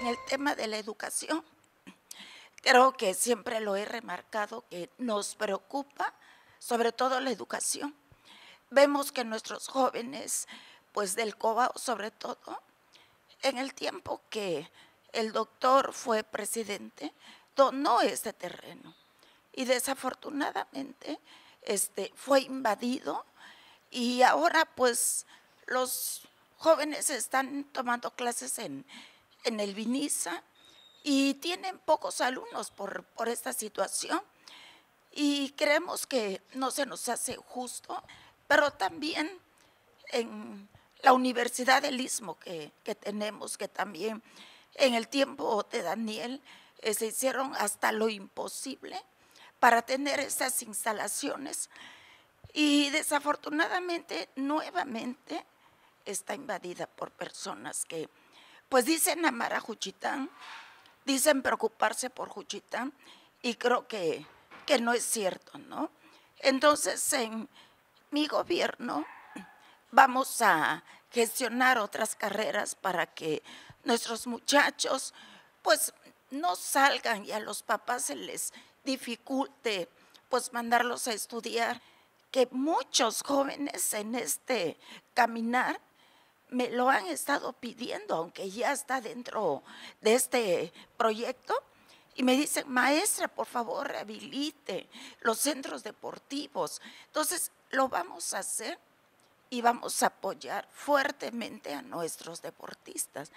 En el tema de la educación, creo que siempre lo he remarcado que nos preocupa sobre todo la educación. Vemos que nuestros jóvenes, pues del Cobao sobre todo, en el tiempo que el doctor fue presidente, donó este terreno y desafortunadamente este, fue invadido y ahora pues los jóvenes están tomando clases en, en el Viniza y tienen pocos alumnos por, por esta situación y creemos que no se nos hace justo, pero también en la Universidad del Istmo que, que tenemos, que también en el tiempo de Daniel eh, se hicieron hasta lo imposible para tener esas instalaciones y desafortunadamente nuevamente está invadida por personas que pues dicen amar a Juchitán, dicen preocuparse por Juchitán y creo que, que no es cierto, ¿no? Entonces en mi gobierno vamos a gestionar otras carreras para que nuestros muchachos pues no salgan y a los papás se les dificulte pues mandarlos a estudiar, que muchos jóvenes en este caminar me lo han estado pidiendo, aunque ya está dentro de este proyecto, y me dicen, maestra, por favor, rehabilite los centros deportivos. Entonces, lo vamos a hacer y vamos a apoyar fuertemente a nuestros deportistas.